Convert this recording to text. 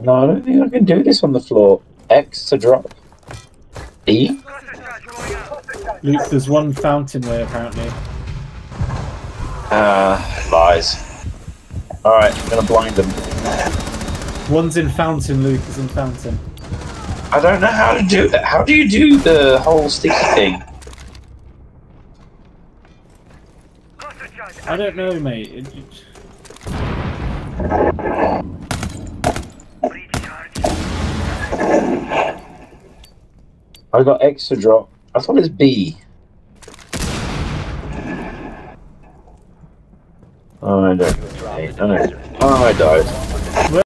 No, I don't think I can do this on the floor. X to drop. E? Luke, there's one fountain way apparently. Ah, lies. Alright, I'm gonna blind them. One's in fountain, Luke is in fountain. I don't know how to do that. How do you do the whole sticky thing? I don't know, mate. It, it- I got to drop. I thought it's B. Oh, I don't. Oh, I died.